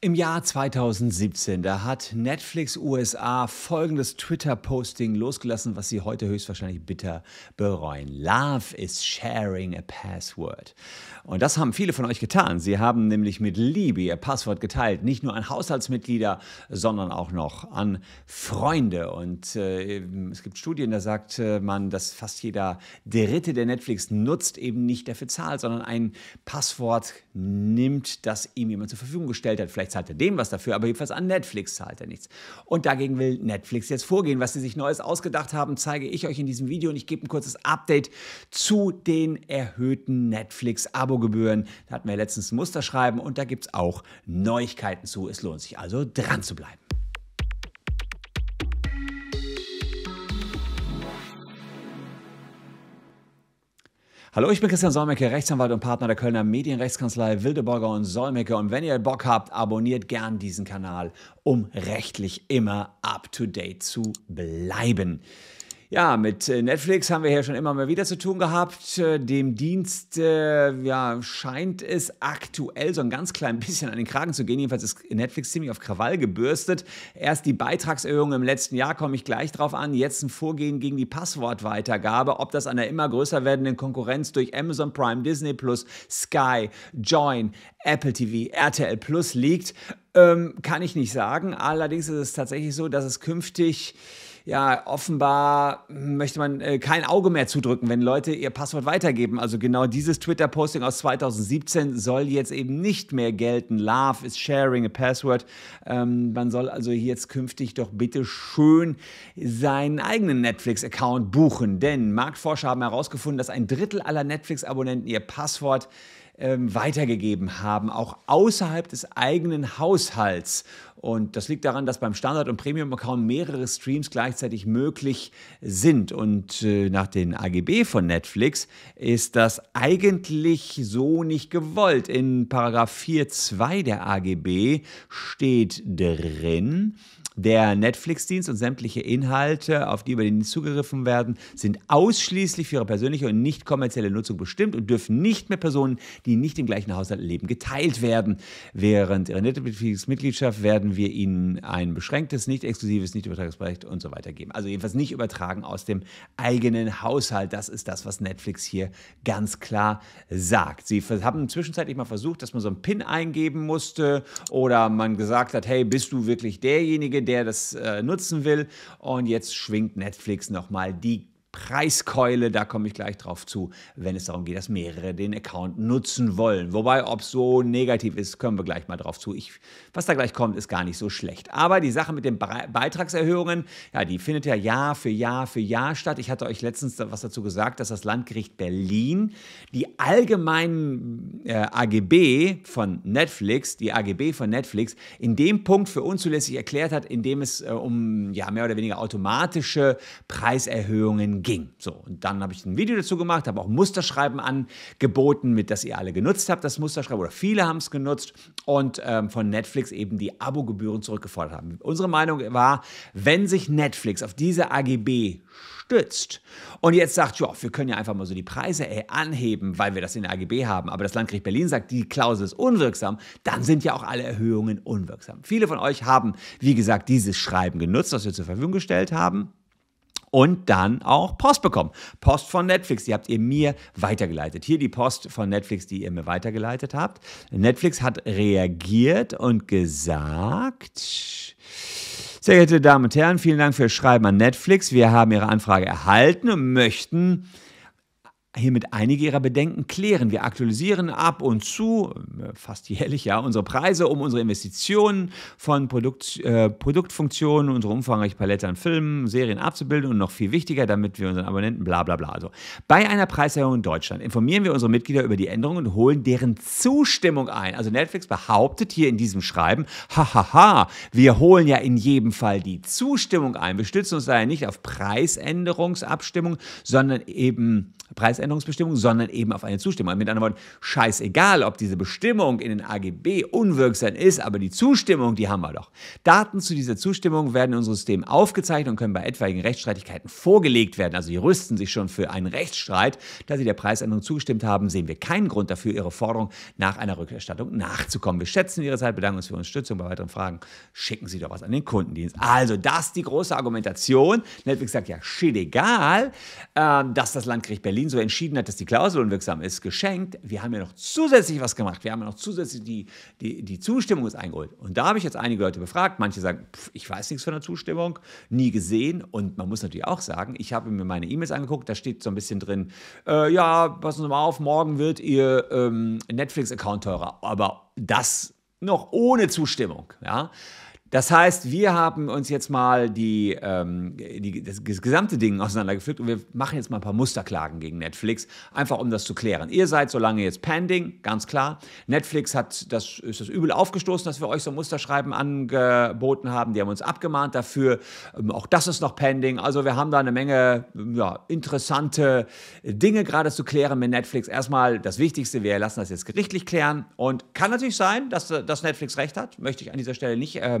Im Jahr 2017, da hat Netflix USA folgendes Twitter-Posting losgelassen, was sie heute höchstwahrscheinlich bitter bereuen. Love is sharing a password. Und das haben viele von euch getan. Sie haben nämlich mit Liebe ihr Passwort geteilt, nicht nur an Haushaltsmitglieder, sondern auch noch an Freunde. Und äh, es gibt Studien, da sagt äh, man, dass fast jeder Dritte, der Netflix nutzt, eben nicht dafür zahlt, sondern ein Passwort nimmt, das ihm jemand zur Verfügung gestellt hat. Vielleicht Vielleicht zahlt er dem was dafür, aber jedenfalls an Netflix zahlt er nichts. Und dagegen will Netflix jetzt vorgehen. Was sie sich Neues ausgedacht haben, zeige ich euch in diesem Video und ich gebe ein kurzes Update zu den erhöhten Netflix-Abo-Gebühren. Da hatten wir letztens ein Musterschreiben und da gibt es auch Neuigkeiten zu. Es lohnt sich also dran zu bleiben. Hallo, ich bin Christian Solmecke, Rechtsanwalt und Partner der Kölner Medienrechtskanzlei Wildeborger und Solmecke. Und wenn ihr Bock habt, abonniert gern diesen Kanal, um rechtlich immer up to date zu bleiben. Ja, mit äh, Netflix haben wir hier schon immer mal wieder zu tun gehabt. Äh, dem Dienst äh, ja, scheint es aktuell so ein ganz klein bisschen an den Kragen zu gehen. Jedenfalls ist Netflix ziemlich auf Krawall gebürstet. Erst die Beitragserhöhung im letzten Jahr, komme ich gleich drauf an. Jetzt ein Vorgehen gegen die Passwortweitergabe. Ob das an der immer größer werdenden Konkurrenz durch Amazon Prime, Disney Plus, Sky, Join, Apple TV, RTL Plus liegt, ähm, kann ich nicht sagen. Allerdings ist es tatsächlich so, dass es künftig ja, offenbar möchte man äh, kein Auge mehr zudrücken, wenn Leute ihr Passwort weitergeben. Also genau dieses Twitter-Posting aus 2017 soll jetzt eben nicht mehr gelten. Love is sharing a password. Ähm, man soll also jetzt künftig doch bitte schön seinen eigenen Netflix-Account buchen. Denn Marktforscher haben herausgefunden, dass ein Drittel aller Netflix-Abonnenten ihr Passwort ähm, weitergegeben haben, auch außerhalb des eigenen Haushalts. Und das liegt daran, dass beim Standard- und Premium-Account mehrere Streams gleichzeitig möglich sind. Und äh, nach den AGB von Netflix ist das eigentlich so nicht gewollt. In Paragraph 4.2 der AGB steht drin, der Netflix-Dienst und sämtliche Inhalte, auf die über den zugegriffen werden, sind ausschließlich für ihre persönliche und nicht kommerzielle Nutzung bestimmt und dürfen nicht mehr Personen, die nicht im gleichen Haushalt leben, geteilt werden. Während ihrer Netflix-Mitgliedschaft werden wir ihnen ein beschränktes, nicht exklusives, nicht übertragungsrecht und so weiter geben. Also jedenfalls nicht übertragen aus dem eigenen Haushalt. Das ist das, was Netflix hier ganz klar sagt. Sie haben zwischenzeitlich mal versucht, dass man so einen PIN eingeben musste oder man gesagt hat, hey, bist du wirklich derjenige, der das äh, nutzen will. Und jetzt schwingt Netflix nochmal die Preiskeule, da komme ich gleich drauf zu, wenn es darum geht, dass mehrere den Account nutzen wollen. Wobei, ob es so negativ ist, können wir gleich mal drauf zu. Ich, was da gleich kommt, ist gar nicht so schlecht. Aber die Sache mit den Beitragserhöhungen, ja, die findet ja Jahr für Jahr für Jahr statt. Ich hatte euch letztens was dazu gesagt, dass das Landgericht Berlin die allgemeinen äh, AGB von Netflix, die AGB von Netflix, in dem Punkt für unzulässig erklärt hat, in dem es äh, um ja, mehr oder weniger automatische Preiserhöhungen ging. So, und dann habe ich ein Video dazu gemacht, habe auch Musterschreiben angeboten, mit das ihr alle genutzt habt, das Musterschreiben, oder viele haben es genutzt und ähm, von Netflix eben die Abogebühren zurückgefordert haben. Unsere Meinung war, wenn sich Netflix auf diese AGB stützt und jetzt sagt, ja, wir können ja einfach mal so die Preise ey, anheben, weil wir das in der AGB haben, aber das Landgericht Berlin sagt, die Klausel ist unwirksam, dann sind ja auch alle Erhöhungen unwirksam. Viele von euch haben, wie gesagt, dieses Schreiben genutzt, das wir zur Verfügung gestellt haben und dann auch Post bekommen. Post von Netflix, die habt ihr mir weitergeleitet. Hier die Post von Netflix, die ihr mir weitergeleitet habt. Netflix hat reagiert und gesagt, sehr geehrte Damen und Herren, vielen Dank für das Schreiben an Netflix. Wir haben Ihre Anfrage erhalten und möchten hiermit einige Ihrer Bedenken klären. Wir aktualisieren ab und zu, äh, fast jährlich, ja, unsere Preise, um unsere Investitionen von Produkt, äh, Produktfunktionen, unsere umfangreiche Palette an Filmen, Serien abzubilden und noch viel wichtiger, damit wir unseren Abonnenten bla bla bla. Also, bei einer Preiserhöhung in Deutschland informieren wir unsere Mitglieder über die Änderungen und holen deren Zustimmung ein. Also Netflix behauptet hier in diesem Schreiben, hahaha, wir holen ja in jedem Fall die Zustimmung ein. Wir stützen uns daher nicht auf Preisänderungsabstimmung, sondern eben Preisänderungsabstimmung Preisänderungsbestimmung, sondern eben auf eine Zustimmung. Mit anderen Worten, scheißegal, ob diese Bestimmung in den AGB unwirksam ist, aber die Zustimmung, die haben wir doch. Daten zu dieser Zustimmung werden in unserem System aufgezeichnet und können bei etwaigen Rechtsstreitigkeiten vorgelegt werden. Also die rüsten sich schon für einen Rechtsstreit. Da sie der Preisänderung zugestimmt haben, sehen wir keinen Grund dafür, ihre Forderung nach einer Rückerstattung nachzukommen. Wir schätzen Ihre Zeit, bedanken uns für Ihre Unterstützung. Bei weiteren Fragen schicken Sie doch was an den Kundendienst. Also, das ist die große Argumentation. Netflix sagt ja, shit, egal, äh, dass das Landgericht Berlin so entschieden hat, dass die Klausel unwirksam ist, geschenkt. Wir haben ja noch zusätzlich was gemacht. Wir haben ja noch zusätzlich die, die, die Zustimmung ist eingeholt. Und da habe ich jetzt einige Leute befragt. Manche sagen, pff, ich weiß nichts von der Zustimmung, nie gesehen. Und man muss natürlich auch sagen, ich habe mir meine E-Mails angeguckt, da steht so ein bisschen drin, äh, ja, passen Sie mal auf, morgen wird Ihr ähm, Netflix-Account teurer. Aber das noch ohne Zustimmung. Ja? Das heißt, wir haben uns jetzt mal die, ähm, die, das gesamte Ding auseinandergepflückt und wir machen jetzt mal ein paar Musterklagen gegen Netflix, einfach um das zu klären. Ihr seid so lange jetzt pending, ganz klar. Netflix hat das, ist das übel aufgestoßen, dass wir euch so Musterschreiben angeboten haben. Die haben uns abgemahnt dafür. Ähm, auch das ist noch pending. Also wir haben da eine Menge ja, interessante Dinge gerade zu klären mit Netflix. Erstmal das Wichtigste, wir lassen das jetzt gerichtlich klären und kann natürlich sein, dass, dass Netflix recht hat. Möchte ich an dieser Stelle nicht. Äh,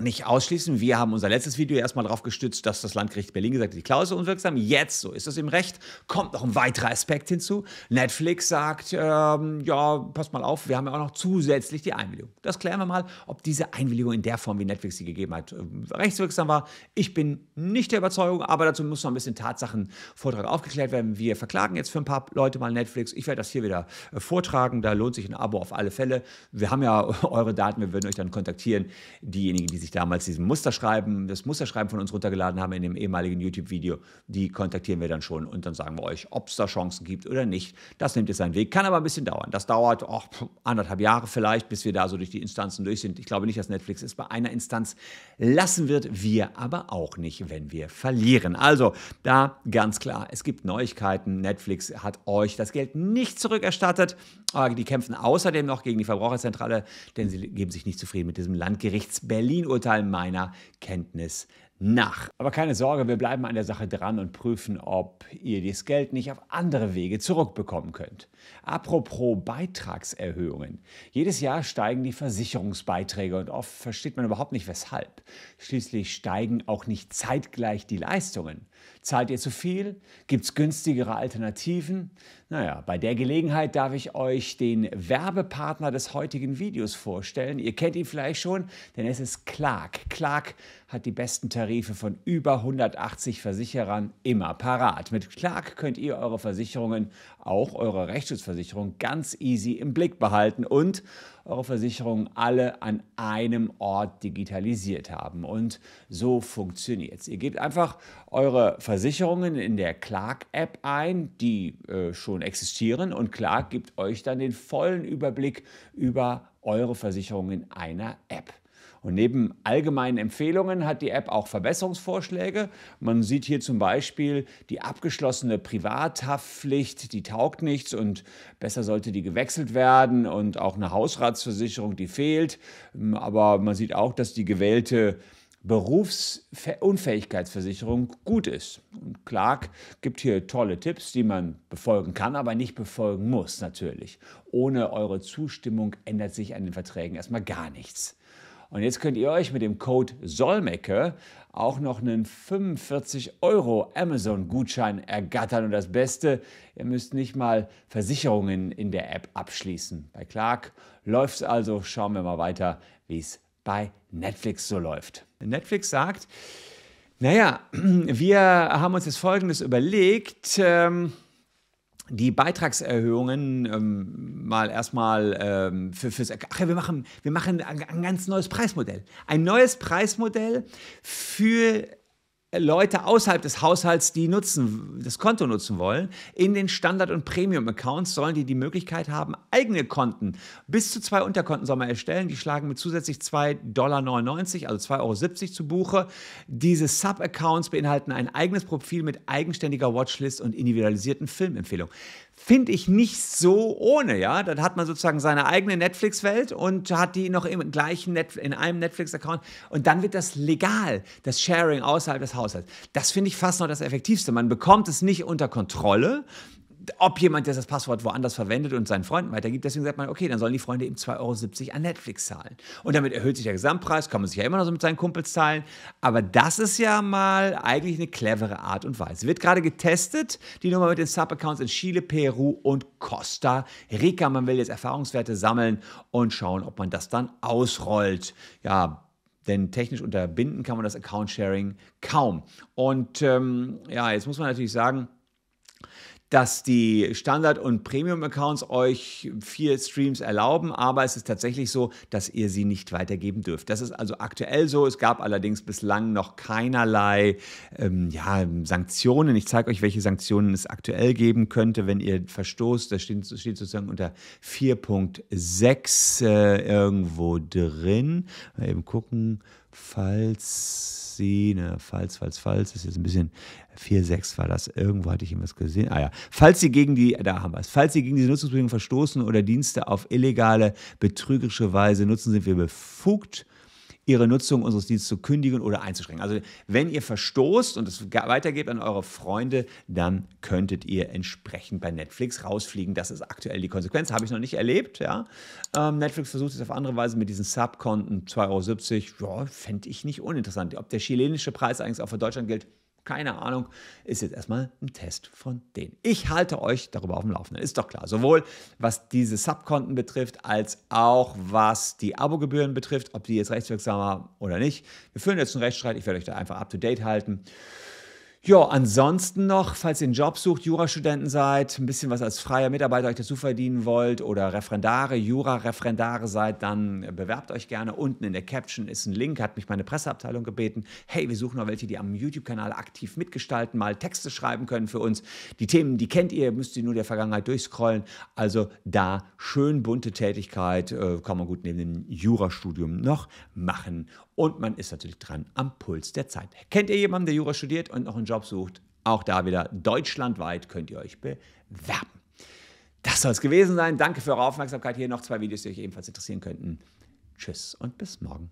nicht ausschließen. Wir haben unser letztes Video erstmal darauf gestützt, dass das Landgericht Berlin gesagt hat, die Klausel unwirksam. Jetzt, so ist es im Recht, kommt noch ein weiterer Aspekt hinzu. Netflix sagt, ähm, ja, pass mal auf, wir haben ja auch noch zusätzlich die Einwilligung. Das klären wir mal, ob diese Einwilligung in der Form, wie Netflix sie gegeben hat, ähm, rechtswirksam war. Ich bin nicht der Überzeugung, aber dazu muss noch ein bisschen Tatsachenvortrag aufgeklärt werden. Wir verklagen jetzt für ein paar Leute mal Netflix. Ich werde das hier wieder äh, vortragen. Da lohnt sich ein Abo auf alle Fälle. Wir haben ja eure Daten, wir würden euch dann kontaktieren. Diejenigen, die sich damals diesen Musterschreiben, das Musterschreiben von uns runtergeladen haben in dem ehemaligen YouTube-Video, die kontaktieren wir dann schon und dann sagen wir euch, ob es da Chancen gibt oder nicht. Das nimmt jetzt seinen Weg, kann aber ein bisschen dauern. Das dauert auch anderthalb Jahre vielleicht, bis wir da so durch die Instanzen durch sind. Ich glaube nicht, dass Netflix es bei einer Instanz lassen wird, wir aber auch nicht, wenn wir verlieren. Also da ganz klar, es gibt Neuigkeiten. Netflix hat euch das Geld nicht zurückerstattet. Die kämpfen außerdem noch gegen die Verbraucherzentrale, denn sie geben sich nicht zufrieden mit diesem Landgerichts Berlin-Urteil meiner Kenntnis nach. Aber keine Sorge, wir bleiben an der Sache dran und prüfen, ob ihr das Geld nicht auf andere Wege zurückbekommen könnt. Apropos Beitragserhöhungen. Jedes Jahr steigen die Versicherungsbeiträge und oft versteht man überhaupt nicht weshalb. Schließlich steigen auch nicht zeitgleich die Leistungen. Zahlt ihr zu viel? Gibt es günstigere Alternativen? Naja, bei der Gelegenheit darf ich euch den Werbepartner des heutigen Videos vorstellen. Ihr kennt ihn vielleicht schon, denn es ist Clark. Clark hat die besten Tarife von über 180 Versicherern immer parat. Mit Clark könnt ihr eure Versicherungen, auch eure Rechtsschutzversicherung, ganz easy im Blick behalten und eure Versicherungen alle an einem Ort digitalisiert haben. Und so funktioniert es. Ihr gebt einfach eure Versicherungen in der Clark-App ein, die äh, schon existieren, und Clark gibt euch dann den vollen Überblick über eure Versicherungen in einer App. Und neben allgemeinen Empfehlungen hat die App auch Verbesserungsvorschläge. Man sieht hier zum Beispiel die abgeschlossene Privathaftpflicht, die taugt nichts und besser sollte die gewechselt werden und auch eine Hausratsversicherung, die fehlt. Aber man sieht auch, dass die gewählte Berufsunfähigkeitsversicherung gut ist. Und Clark gibt hier tolle Tipps, die man befolgen kann, aber nicht befolgen muss natürlich. Ohne eure Zustimmung ändert sich an den Verträgen erstmal gar nichts. Und jetzt könnt ihr euch mit dem Code Solmecke auch noch einen 45 Euro Amazon-Gutschein ergattern. Und das Beste, ihr müsst nicht mal Versicherungen in der App abschließen. Bei Clark läuft es also. Schauen wir mal weiter, wie es bei Netflix so läuft. Netflix sagt, naja, wir haben uns jetzt Folgendes überlegt. Ähm, die Beitragserhöhungen ähm, mal erstmal ähm, für, fürs. Ach ja, wir machen, wir machen ein, ein ganz neues Preismodell. Ein neues Preismodell für Leute außerhalb des Haushalts, die nutzen, das Konto nutzen wollen, in den Standard- und Premium-Accounts sollen die die Möglichkeit haben, eigene Konten, bis zu zwei Unterkonten soll man erstellen, die schlagen mit zusätzlich 2,99 Dollar, also 2,70 Euro zu Buche. Diese Sub-Accounts beinhalten ein eigenes Profil mit eigenständiger Watchlist und individualisierten Filmempfehlungen. Finde ich nicht so ohne, ja. Dann hat man sozusagen seine eigene Netflix-Welt und hat die noch im gleichen Net in einem Netflix-Account und dann wird das legal, das Sharing außerhalb des Haushalts. Das finde ich fast noch das Effektivste. Man bekommt es nicht unter Kontrolle, ob jemand das Passwort woanders verwendet und seinen Freunden weitergibt. Deswegen sagt man, okay, dann sollen die Freunde eben 2,70 Euro an Netflix zahlen. Und damit erhöht sich der Gesamtpreis, kann man sich ja immer noch so mit seinen Kumpels teilen. Aber das ist ja mal eigentlich eine clevere Art und Weise. Wird gerade getestet, die Nummer mit den Sub-Accounts in Chile, Peru und Costa Rica. Man will jetzt Erfahrungswerte sammeln und schauen, ob man das dann ausrollt. Ja, denn technisch unterbinden kann man das Account-Sharing kaum. Und ähm, ja, jetzt muss man natürlich sagen, dass die Standard- und Premium-Accounts euch vier Streams erlauben, aber es ist tatsächlich so, dass ihr sie nicht weitergeben dürft. Das ist also aktuell so. Es gab allerdings bislang noch keinerlei ähm, ja, Sanktionen. Ich zeige euch, welche Sanktionen es aktuell geben könnte, wenn ihr verstoßt. Das steht, steht sozusagen unter 4.6 äh, irgendwo drin. Mal eben gucken, falls sie, ne, falls, falls, falls, ist jetzt ein bisschen 4,6 war das, irgendwo hatte ich irgendwas gesehen. Ah ja, falls sie gegen die, da haben wir es, falls sie gegen diese Nutzungsbedingungen verstoßen oder Dienste auf illegale, betrügerische Weise nutzen, sind wir befugt, ihre Nutzung unseres Dienstes zu kündigen oder einzuschränken. Also wenn ihr verstoßt und es weitergebt an eure Freunde, dann könntet ihr entsprechend bei Netflix rausfliegen. Das ist aktuell die Konsequenz. Habe ich noch nicht erlebt. Ja. Ähm, Netflix versucht es auf andere Weise mit diesen Subkonten, 2,70 Euro. Fände ich nicht uninteressant. Ob der chilenische Preis eigentlich auch für Deutschland gilt, keine Ahnung, ist jetzt erstmal ein Test von denen. Ich halte euch darüber auf dem Laufenden, ist doch klar. Sowohl was diese Subkonten betrifft, als auch was die Abogebühren betrifft, ob die jetzt rechtswirksam waren oder nicht. Wir führen jetzt einen Rechtsstreit, ich werde euch da einfach up to date halten. Ja, ansonsten noch, falls ihr einen Job sucht, Jurastudenten seid, ein bisschen was als freier Mitarbeiter euch dazu verdienen wollt oder Referendare, Jura-Referendare seid, dann bewerbt euch gerne. Unten in der Caption ist ein Link, hat mich meine Presseabteilung gebeten. Hey, wir suchen noch welche, die am YouTube-Kanal aktiv mitgestalten, mal Texte schreiben können für uns. Die Themen, die kennt ihr, müsst ihr nur der Vergangenheit durchscrollen. Also da schön bunte Tätigkeit, äh, kann man gut neben dem Jurastudium noch machen. Und man ist natürlich dran am Puls der Zeit. Kennt ihr jemanden, der Jura studiert und noch einen Job sucht? Auch da wieder deutschlandweit könnt ihr euch bewerben. Das soll es gewesen sein. Danke für eure Aufmerksamkeit. Hier noch zwei Videos, die euch ebenfalls interessieren könnten. Tschüss und bis morgen.